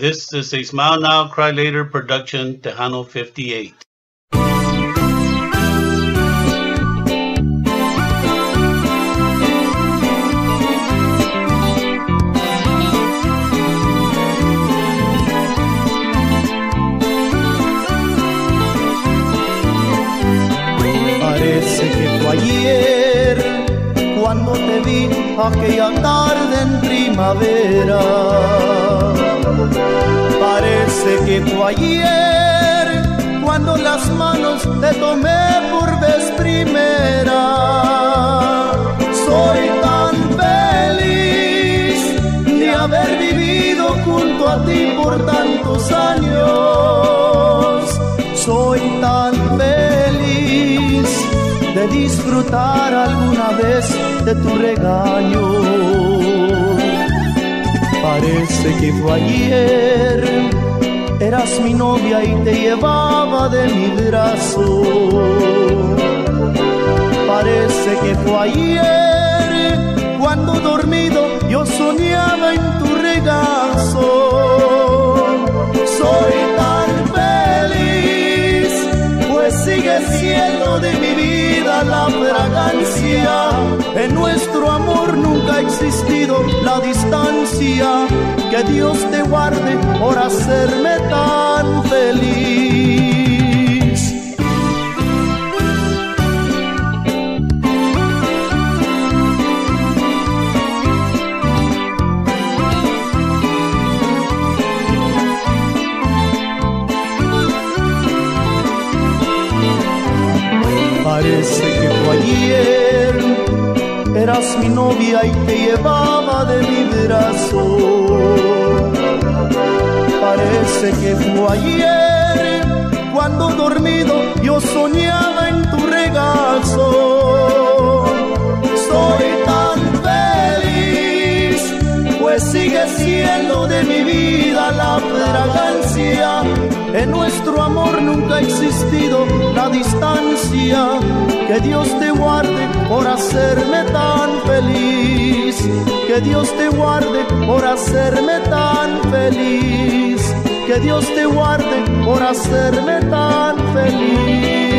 This is a Smile Now, Cry Later production, Tejano 58. Parece que ayer cuando te vi aquella tarde en primavera. Fue ayer cuando las manos te tomé por vez primera. Soy tan feliz de haber vivido junto a ti por tantos años. Soy tan feliz de disfrutar alguna vez de tu regaño. Parece que fue ayer, eras mi novia y te llevaba de mi brazo. Parece que fue ayer, cuando dormido yo soñaba en tu regazo. Soy tan feliz, pues sigue siendo de mi vida la fragancia. En nuestro amor nunca ha existido la distancia. Que Dios te guarde por hacerme tan feliz. Parece que fue ayer, eras mi novia y te llevaba de mi brazo. Parece que fue ayer, cuando dormido yo soñaba en tu regazo. Soy tan feliz, pues sigue siendo de mi vida la fragancia. En nuestro amor nunca ha existido la distancia. Que Dios te guarde por hacerme tan feliz. Que Dios te guarde por hacerme tan feliz. Que Dios te guarde por hacerme tan feliz.